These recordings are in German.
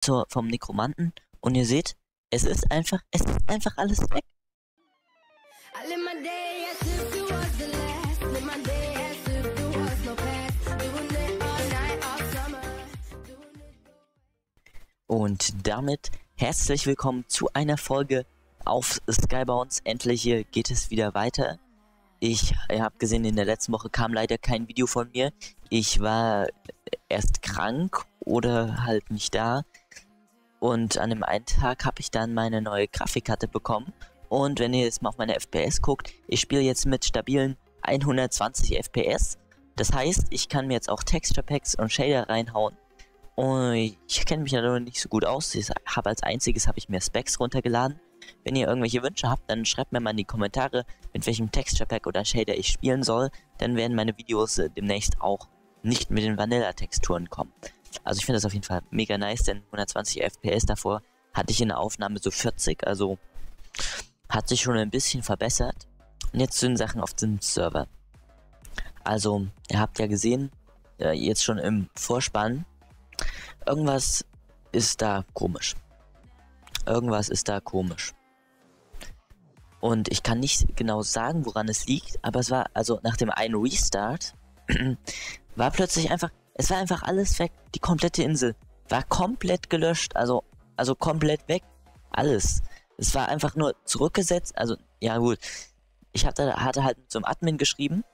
zur, vom Nekromanten und ihr seht, es ist einfach, es ist einfach alles weg. Und damit herzlich willkommen zu einer Folge auf Skybounds. Endlich hier geht es wieder weiter. Ich habe gesehen, in der letzten Woche kam leider kein Video von mir. Ich war erst krank oder halt nicht da. Und an dem einen Tag habe ich dann meine neue Grafikkarte bekommen. Und wenn ihr jetzt mal auf meine FPS guckt, ich spiele jetzt mit stabilen 120 FPS. Das heißt, ich kann mir jetzt auch Texture Packs und Shader reinhauen. Und ich kenne mich da nicht so gut aus. Ich habe als einziges habe ich mir Specs runtergeladen. Wenn ihr irgendwelche Wünsche habt, dann schreibt mir mal in die Kommentare, mit welchem Texture Pack oder Shader ich spielen soll. Dann werden meine Videos äh, demnächst auch nicht mit den Vanilla-Texturen kommen. Also ich finde das auf jeden Fall mega nice, denn 120 FPS davor hatte ich in der Aufnahme so 40, also hat sich schon ein bisschen verbessert. Und jetzt zu den Sachen auf dem Server. Also, ihr habt ja gesehen, äh, jetzt schon im Vorspann, irgendwas ist da komisch. Irgendwas ist da komisch. Und ich kann nicht genau sagen, woran es liegt, aber es war, also nach dem einen Restart, war plötzlich einfach, es war einfach alles weg. Die komplette Insel war komplett gelöscht, also, also komplett weg. Alles. Es war einfach nur zurückgesetzt, also, ja gut. Ich hatte, hatte halt einem Admin geschrieben,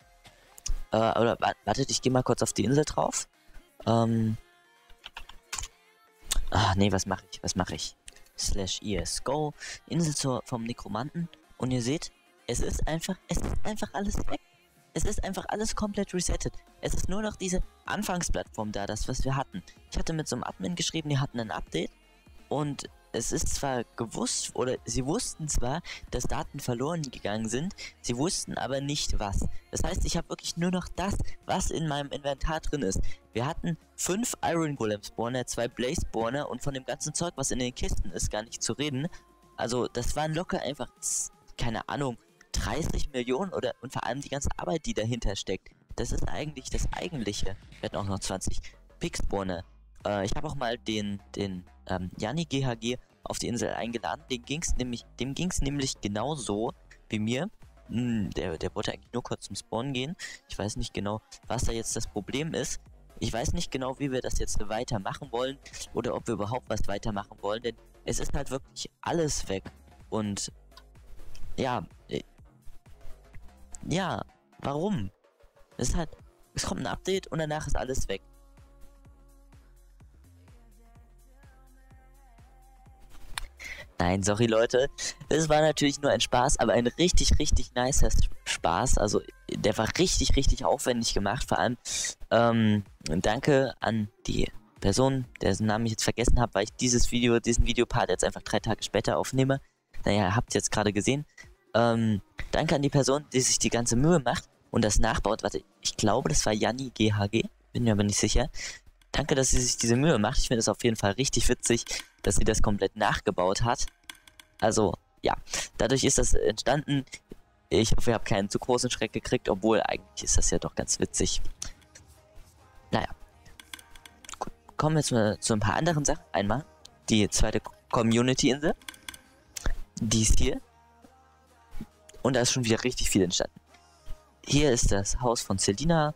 äh, oder wartet, ich gehe mal kurz auf die Insel drauf. Ähm. Ah, nee, was mache ich? Was mache ich? Slash ESGO, Insel zur, vom Nekromanten. Und ihr seht, es ist einfach, es ist einfach alles weg. Es ist einfach alles komplett resettet. Es ist nur noch diese Anfangsplattform da, das, was wir hatten. Ich hatte mit so einem Admin geschrieben, die hatten ein Update. Und es ist zwar gewusst, oder sie wussten zwar, dass Daten verloren gegangen sind, sie wussten aber nicht was. Das heißt, ich habe wirklich nur noch das, was in meinem Inventar drin ist. Wir hatten fünf Iron Golem Spawner, zwei Blaze Spawner und von dem ganzen Zeug, was in den Kisten ist, gar nicht zu reden. Also, das waren locker einfach, keine Ahnung, 30 Millionen oder und vor allem die ganze Arbeit, die dahinter steckt. Das ist eigentlich das Eigentliche. Wir hatten auch noch 20 Pick Spawner. Äh, ich habe auch mal den, den ähm, Janni GHG auf die Insel eingeladen. Dem ging es nämlich, ging's nämlich genauso wie mir. Hm, der, der wollte eigentlich nur kurz zum Spawn gehen. Ich weiß nicht genau, was da jetzt das Problem ist. Ich weiß nicht genau, wie wir das jetzt weitermachen wollen oder ob wir überhaupt was weitermachen wollen, denn es ist halt wirklich alles weg. Und ja, ja, warum? Es halt, es kommt ein Update und danach ist alles weg. Nein, sorry Leute. Es war natürlich nur ein Spaß, aber ein richtig, richtig nicer Spaß. Also der war richtig, richtig aufwendig gemacht. Vor allem ähm, danke an die Person, dessen Namen ich jetzt vergessen habe, weil ich dieses Video, diesen Videopart jetzt einfach drei Tage später aufnehme. Naja, habt ihr jetzt gerade gesehen. Ähm, danke an die Person, die sich die ganze Mühe macht und das nachbaut. Warte, ich glaube, das war Janni GHG. Bin mir aber nicht sicher. Danke, dass sie sich diese Mühe macht. Ich finde es auf jeden Fall richtig witzig, dass sie das komplett nachgebaut hat. Also, ja, dadurch ist das entstanden. Ich hoffe, ihr habt keinen zu großen Schreck gekriegt, obwohl eigentlich ist das ja doch ganz witzig. Naja. Kommen wir jetzt mal zu ein paar anderen Sachen. Einmal die zweite Community-Insel. Die ist hier. Und da ist schon wieder richtig viel entstanden. Hier ist das Haus von Selina.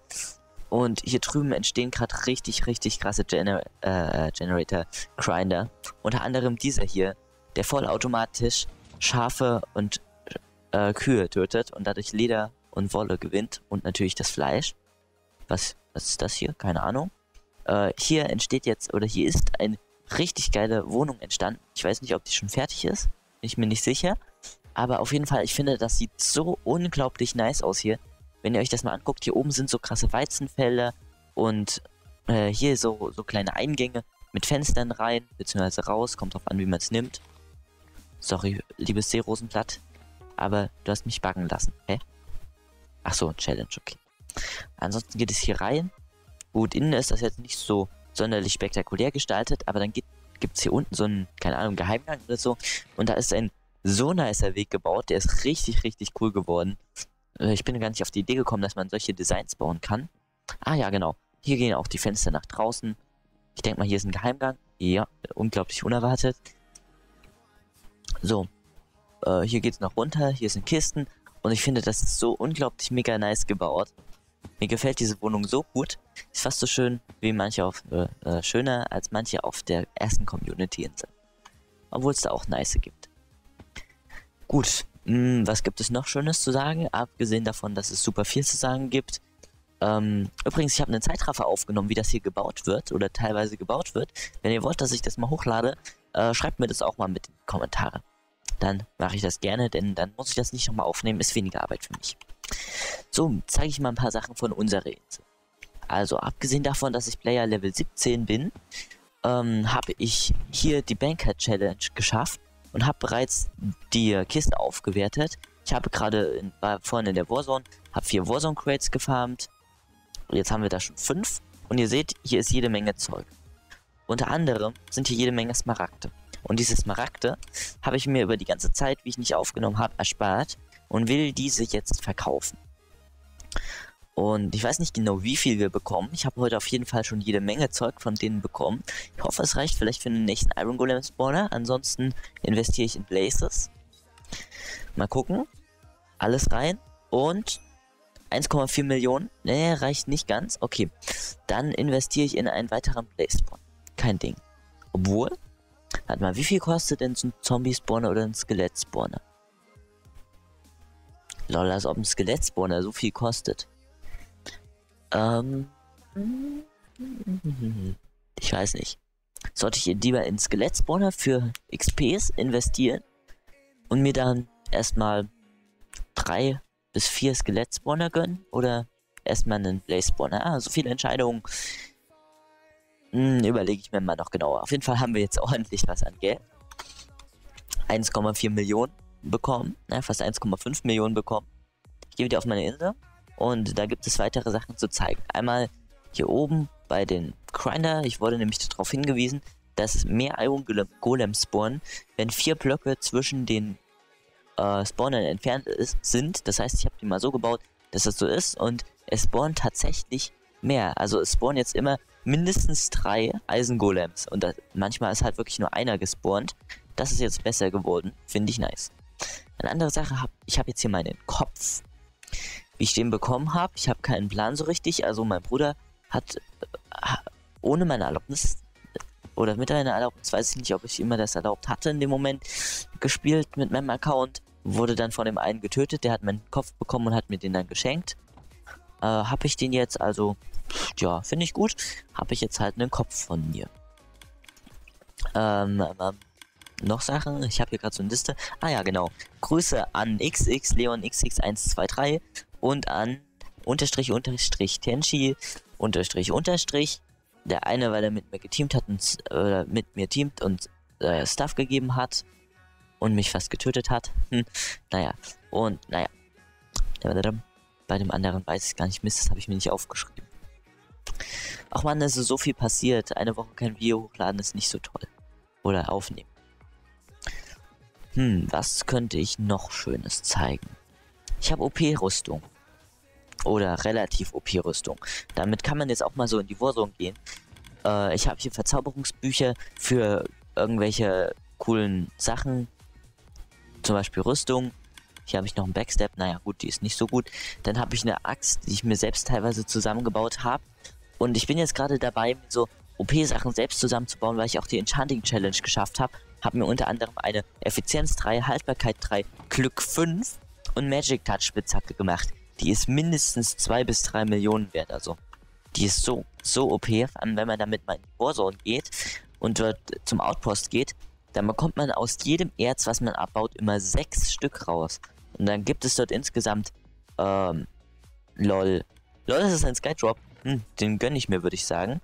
Und hier drüben entstehen gerade richtig, richtig krasse Gener äh, Generator Grinder. Unter anderem dieser hier, der vollautomatisch Schafe und äh, Kühe tötet und dadurch Leder und Wolle gewinnt und natürlich das Fleisch. Was, was ist das hier? Keine Ahnung. Äh, hier entsteht jetzt, oder hier ist eine richtig geile Wohnung entstanden. Ich weiß nicht, ob die schon fertig ist. Bin ich mir nicht sicher. Aber auf jeden Fall, ich finde, das sieht so unglaublich nice aus hier. Wenn ihr euch das mal anguckt, hier oben sind so krasse Weizenfelder und äh, hier so, so kleine Eingänge mit Fenstern rein, beziehungsweise raus, kommt drauf an, wie man es nimmt. Sorry, liebes Seerosenblatt, aber du hast mich backen lassen, hä? Ach so, Challenge, okay. Ansonsten geht es hier rein. Gut, innen ist das jetzt nicht so sonderlich spektakulär gestaltet, aber dann gibt es hier unten so einen, keine Ahnung, Geheimgang oder so. Und da ist ein so nicer Weg gebaut, der ist richtig, richtig cool geworden. Äh, ich bin gar nicht auf die Idee gekommen, dass man solche Designs bauen kann. Ah ja, genau. Hier gehen auch die Fenster nach draußen. Ich denke mal, hier ist ein Geheimgang. Ja, unglaublich unerwartet. So, äh, hier geht's noch runter, hier sind Kisten und ich finde, das ist so unglaublich mega nice gebaut. Mir gefällt diese Wohnung so gut. Ist fast so schön wie manche auf, äh, äh, schöner als manche auf der ersten Community-Insel. Obwohl es da auch nice gibt. Gut, mh, hm, was gibt es noch Schönes zu sagen? Abgesehen davon, dass es super viel zu sagen gibt. Ähm, übrigens, ich habe einen Zeitraffer aufgenommen, wie das hier gebaut wird oder teilweise gebaut wird. Wenn ihr wollt, dass ich das mal hochlade, äh, schreibt mir das auch mal mit in die Kommentare. Dann mache ich das gerne, denn dann muss ich das nicht nochmal aufnehmen, ist weniger Arbeit für mich. So, zeige ich mal ein paar Sachen von unserer Insel. Also, abgesehen davon, dass ich Player Level 17 bin, ähm, habe ich hier die Banker Challenge geschafft und habe bereits die Kiste aufgewertet. Ich habe gerade vorhin in der Warzone, habe vier Warzone Crates gefarmt. Jetzt haben wir da schon fünf. Und ihr seht, hier ist jede Menge Zeug. Unter anderem sind hier jede Menge Smaragde. Und diese Smaragde habe ich mir über die ganze Zeit, wie ich nicht aufgenommen habe, erspart und will diese jetzt verkaufen. Und ich weiß nicht genau, wie viel wir bekommen. Ich habe heute auf jeden Fall schon jede Menge Zeug von denen bekommen. Ich hoffe, es reicht vielleicht für den nächsten Iron Golem Spawner. Ansonsten investiere ich in Blazes. Mal gucken. Alles rein. Und 1,4 Millionen. Nee, reicht nicht ganz. Okay. Dann investiere ich in einen weiteren Blaze Spawn. Kein Ding. Obwohl. Warte mal, wie viel kostet denn so ein Zombie-Spawner oder ein Skelett-Spawner? Lol, als ob ein Skelett-Spawner so viel kostet. Ähm. Ich weiß nicht. Sollte ich lieber in Skelett-Spawner für XPs investieren und mir dann erstmal drei bis vier Skelett-Spawner gönnen oder erstmal einen Blaze-Spawner? Ah, so viele Entscheidungen. Hm, überlege ich mir mal noch genauer. Auf jeden Fall haben wir jetzt ordentlich was an Geld. 1,4 Millionen bekommen, ja, fast 1,5 Millionen bekommen. Ich gehe wieder auf meine Insel und da gibt es weitere Sachen zu zeigen. Einmal hier oben bei den Grinder, ich wurde nämlich darauf hingewiesen, dass mehr Iron Golems spawnen, wenn vier Blöcke zwischen den äh, Spawnern entfernt ist, sind. Das heißt, ich habe die mal so gebaut, dass das so ist und es spawnen tatsächlich mehr. Also es spawnen jetzt immer mindestens drei Eisengolems und da, manchmal ist halt wirklich nur einer gespawnt. Das ist jetzt besser geworden, finde ich nice. Eine andere Sache, hab, ich habe jetzt hier meinen Kopf. Wie ich den bekommen habe, ich habe keinen Plan so richtig. Also mein Bruder hat äh, ohne meine Erlaubnis oder mit einer Erlaubnis, weiß ich nicht, ob ich immer das erlaubt hatte in dem Moment, gespielt mit meinem Account. Wurde dann von dem einen getötet, der hat meinen Kopf bekommen und hat mir den dann geschenkt. Äh, habe ich den jetzt, also, ja, finde ich gut. Habe ich jetzt halt einen Kopf von mir. Ähm, ähm, noch Sachen. Ich habe hier gerade so eine Liste. Ah ja, genau. Grüße an XX Leon XX123 und an unterstrich unterstrich Tenchi unterstrich unterstrich. Der eine, weil er mit mir geteamt hat und äh, mit mir teamt und äh, Stuff gegeben hat und mich fast getötet hat. Hm, naja. Und naja. Bei dem anderen weiß ich gar nicht. Mist, das habe ich mir nicht aufgeschrieben. Ach man, es ist so viel passiert. Eine Woche kein Video hochladen ist nicht so toll. Oder aufnehmen. Hm, was könnte ich noch Schönes zeigen? Ich habe OP-Rüstung. Oder relativ OP-Rüstung. Damit kann man jetzt auch mal so in die Warzone gehen. Äh, ich habe hier Verzauberungsbücher für irgendwelche coolen Sachen. Zum Beispiel Rüstung. Hier habe ich noch einen Backstep. Naja, gut, die ist nicht so gut. Dann habe ich eine Axt, die ich mir selbst teilweise zusammengebaut habe. Und ich bin jetzt gerade dabei, so OP-Sachen selbst zusammenzubauen, weil ich auch die Enchanting Challenge geschafft habe habe mir unter anderem eine Effizienz 3, Haltbarkeit 3, Glück 5 und Magic Touch Spitzhacke gemacht. Die ist mindestens 2 bis 3 Millionen wert, also. Die ist so, so OP, wenn man damit mal in die Warzone geht und dort zum Outpost geht, dann bekommt man aus jedem Erz, was man abbaut, immer 6 Stück raus. Und dann gibt es dort insgesamt, ähm, lol. Lol, das ist ein Skydrop. Hm, den gönne ich mir, würde ich sagen.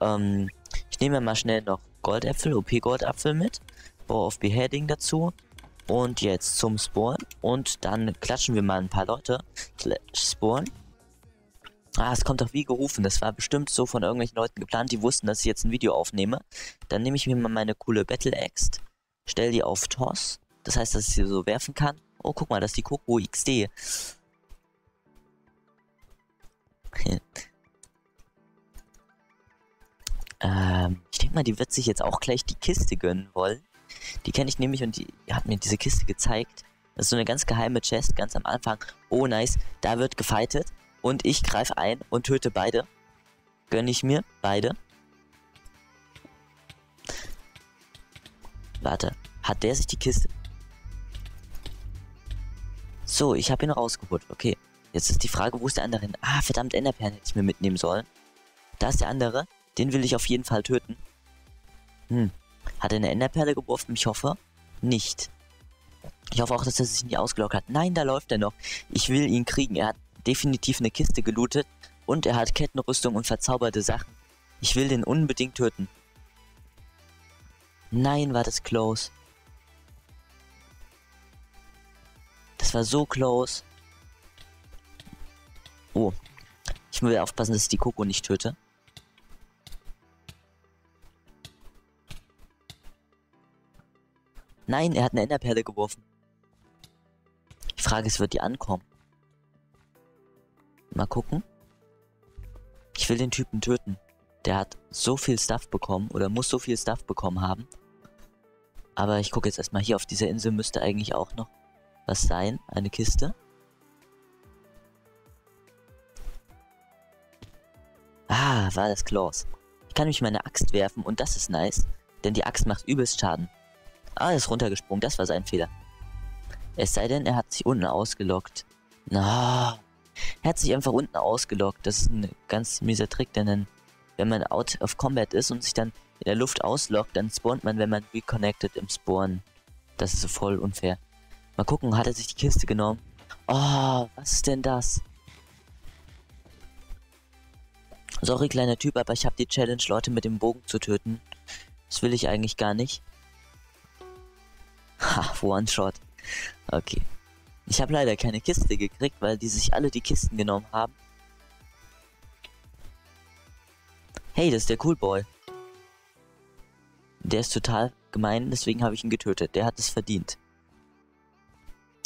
Ähm, ich nehme mal schnell noch Goldäpfel, OP-Goldapfel mit. Bow of Beheading dazu. Und jetzt zum Spawn. Und dann klatschen wir mal ein paar Leute. Spawn. Ah, es kommt doch wie gerufen. Das war bestimmt so von irgendwelchen Leuten geplant, die wussten, dass ich jetzt ein Video aufnehme. Dann nehme ich mir mal meine coole Battle Axe. Stell die auf Toss. Das heißt, dass ich sie so werfen kann. Oh, guck mal, das ist die Coco XD. Ähm, ich denke mal, die wird sich jetzt auch gleich die Kiste gönnen wollen. Die kenne ich nämlich und die hat mir diese Kiste gezeigt. Das ist so eine ganz geheime Chest, ganz am Anfang. Oh, nice. Da wird gefightet. Und ich greife ein und töte beide. Gönne ich mir beide. Warte. Hat der sich die Kiste? So, ich habe ihn rausgeholt. Okay. Jetzt ist die Frage, wo ist der andere hin? Ah, verdammt, Enderperlen hätte ich mir mitnehmen sollen. Da ist der andere. Den will ich auf jeden Fall töten. Hm. Hat er eine Enderperle geworfen? Ich hoffe nicht. Ich hoffe auch, dass er sich nicht ausgelockt hat. Nein, da läuft er noch. Ich will ihn kriegen. Er hat definitiv eine Kiste gelootet. Und er hat Kettenrüstung und verzauberte Sachen. Ich will den unbedingt töten. Nein, war das close. Das war so close. Oh. Ich will aufpassen, dass ich die Koko nicht töte. Nein, er hat eine Enderperle geworfen. Die Frage ist, wird die ankommen? Mal gucken. Ich will den Typen töten. Der hat so viel Stuff bekommen oder muss so viel Stuff bekommen haben. Aber ich gucke jetzt erstmal hier auf dieser Insel müsste eigentlich auch noch was sein. Eine Kiste. Ah, war das close. Ich kann nämlich meine Axt werfen und das ist nice. Denn die Axt macht übelst Schaden. Ah, er ist runtergesprungen. Das war sein Fehler. Es sei denn, er hat sich unten ausgelockt. Na, er hat sich einfach unten ausgelockt. Das ist ein ganz mieser Trick, denn dann, wenn man out of combat ist und sich dann in der Luft auslockt, dann spawnt man, wenn man reconnected im Spawn. Das ist so voll unfair. Mal gucken, hat er sich die Kiste genommen? Oh, was ist denn das? Sorry, kleiner Typ, aber ich habe die Challenge, Leute mit dem Bogen zu töten. Das will ich eigentlich gar nicht. Ha, One-Shot. Okay. Ich habe leider keine Kiste gekriegt, weil die sich alle die Kisten genommen haben. Hey, das ist der Cool Boy. Der ist total gemein, deswegen habe ich ihn getötet. Der hat es verdient.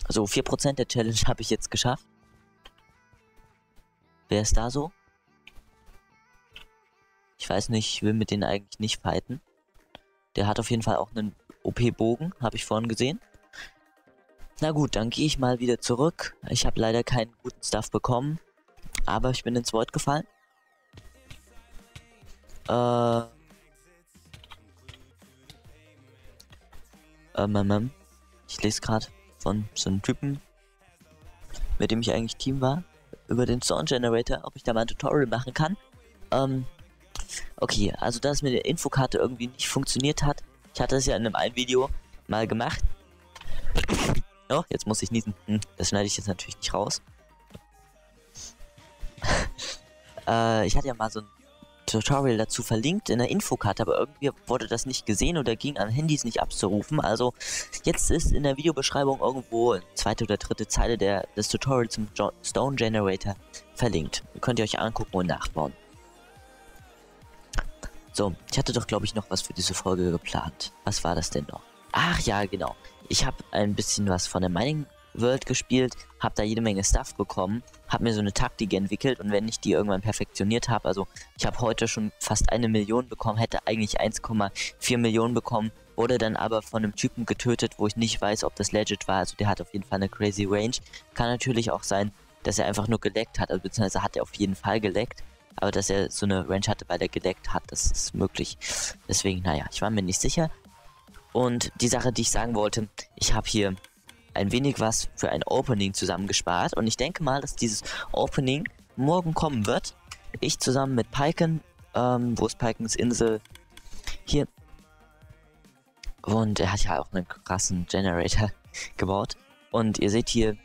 So, 4% der Challenge habe ich jetzt geschafft. Wer ist da so? Ich weiß nicht, ich will mit denen eigentlich nicht fighten. Der hat auf jeden Fall auch einen OP-Bogen, habe ich vorhin gesehen. Na gut, dann gehe ich mal wieder zurück. Ich habe leider keinen guten Stuff bekommen. Aber ich bin ins Void gefallen. Äh. Ähm, ähm, ähm. Ich lese gerade von so einem Typen, mit dem ich eigentlich Team war, über den Sound Generator, ob ich da mal ein Tutorial machen kann. Ähm, okay, also da es mit der Infokarte irgendwie nicht funktioniert hat, ich hatte es ja in einem Video mal gemacht. Oh, jetzt muss ich niesen. Hm, das schneide ich jetzt natürlich nicht raus. äh, ich hatte ja mal so ein Tutorial dazu verlinkt in der Infokarte, aber irgendwie wurde das nicht gesehen oder ging an Handys nicht abzurufen. Also jetzt ist in der Videobeschreibung irgendwo zweite oder dritte Zeile der, des Tutorials zum jo Stone Generator verlinkt. Könnt ihr euch angucken und nachbauen. So, ich hatte doch glaube ich noch was für diese Folge geplant. Was war das denn noch? Ach ja, genau. Ich habe ein bisschen was von der Mining World gespielt, habe da jede Menge Stuff bekommen, habe mir so eine Taktik entwickelt und wenn ich die irgendwann perfektioniert habe, also ich habe heute schon fast eine Million bekommen, hätte eigentlich 1,4 Millionen bekommen, wurde dann aber von einem Typen getötet, wo ich nicht weiß, ob das legit war, also der hat auf jeden Fall eine crazy Range. Kann natürlich auch sein, dass er einfach nur geleckt hat, also beziehungsweise hat er auf jeden Fall geleckt. Aber dass er so eine Range hatte, weil er geleckt hat, das ist möglich. Deswegen, naja, ich war mir nicht sicher. Und die Sache, die ich sagen wollte, ich habe hier ein wenig was für ein Opening zusammengespart. Und ich denke mal, dass dieses Opening morgen kommen wird. Ich zusammen mit Piken, ähm, wo ist Pikens Insel? Hier. Und er hat ja auch einen krassen Generator gebaut. Und ihr seht hier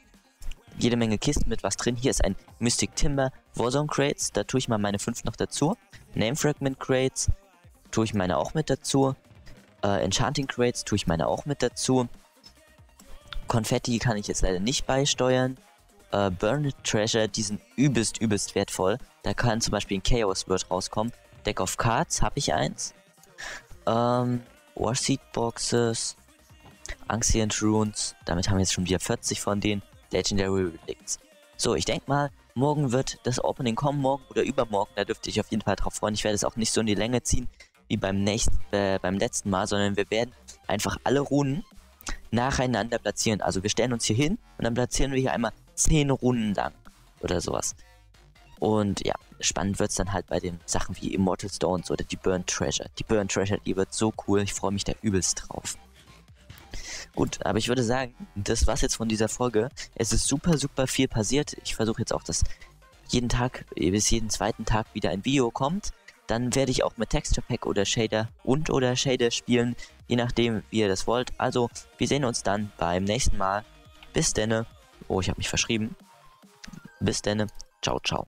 jede Menge Kisten mit was drin. Hier ist ein Mystic Timber Warzone Crates. Da tue ich mal meine 5 noch dazu. Name Fragment Crates tue ich meine auch mit dazu. Äh, Enchanting Crates tue ich meine auch mit dazu. Konfetti kann ich jetzt leider nicht beisteuern. Äh, Burned Treasure, die sind übelst, übelst wertvoll. Da kann zum Beispiel ein Chaos Word rauskommen. Deck of Cards habe ich eins. Ähm, Warseed Boxes. Ancient Runes. Damit haben wir jetzt schon wieder 40 von denen. Legendary Relicts. So, ich denke mal, morgen wird das Opening kommen, morgen oder übermorgen. Da dürfte ich auf jeden Fall drauf freuen. Ich werde es auch nicht so in die Länge ziehen wie beim nächsten, äh, beim letzten Mal, sondern wir werden einfach alle Runden nacheinander platzieren. Also wir stellen uns hier hin und dann platzieren wir hier einmal 10 Runden lang oder sowas. Und ja, spannend wird es dann halt bei den Sachen wie Immortal Stones oder die Burn Treasure. Die Burn Treasure, die wird so cool. Ich freue mich da übelst drauf. Gut, aber ich würde sagen, das war's jetzt von dieser Folge. Es ist super, super viel passiert. Ich versuche jetzt auch, dass jeden Tag, bis jeden zweiten Tag wieder ein Video kommt. Dann werde ich auch mit Texture Pack oder Shader und oder Shader spielen, je nachdem, wie ihr das wollt. Also, wir sehen uns dann beim nächsten Mal. Bis denne. Oh, ich habe mich verschrieben. Bis denne. Ciao, ciao.